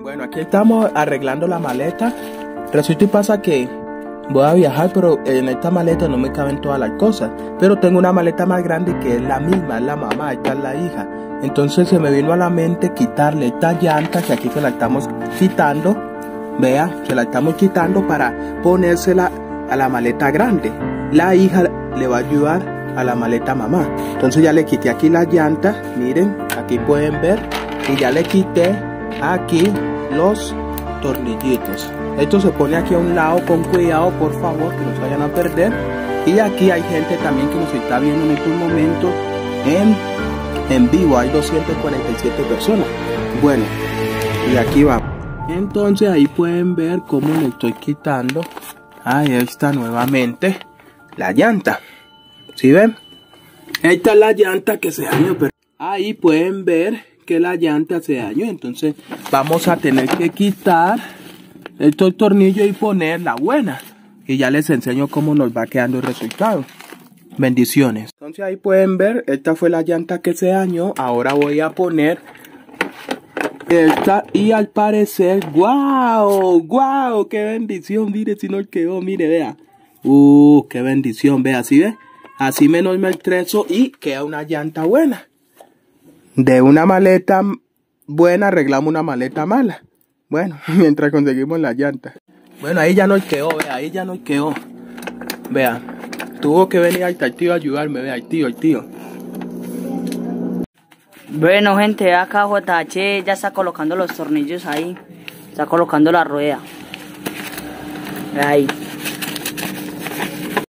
Bueno, aquí estamos arreglando la maleta. Resulta y pasa que voy a viajar, pero en esta maleta no me caben todas las cosas. Pero tengo una maleta más grande que es la misma, es la mamá, esta es la hija. Entonces se me vino a la mente quitarle esta llanta que aquí se la estamos quitando. Vea, se la estamos quitando para ponérsela a la maleta grande. La hija le va a ayudar a la maleta mamá. Entonces ya le quité aquí la llanta, miren, aquí pueden ver. Y ya le quité aquí los tornillitos. Esto se pone aquí a un lado con cuidado, por favor, que no se vayan a perder. Y aquí hay gente también que nos está viendo en estos momentos en, en vivo. Hay 247 personas. Bueno, y aquí va. Entonces ahí pueden ver cómo le estoy quitando a esta nuevamente la llanta. ¿Sí ven? Esta es la llanta que se dañó. Pero ahí pueden ver que la llanta se dañó. Entonces vamos a tener que quitar estos tornillos y poner la buena. Y ya les enseño cómo nos va quedando el resultado. Bendiciones. Entonces ahí pueden ver, esta fue la llanta que se dañó. Ahora voy a poner esta y al parecer, wow, wow, qué bendición. Mire si no quedó, mire, vea. Uh, qué bendición, vea, así ve. Así menos me estreso y queda una llanta buena. De una maleta buena arreglamos una maleta mala. Bueno, mientras conseguimos la llanta. Bueno, ahí ya nos quedó, vea, ahí ya nos quedó. Vea, tuvo que venir el tío a ayudarme, vea, el tío, el tío. Bueno, gente, acá JH ya está colocando los tornillos ahí. Está colocando la rueda. Ahí.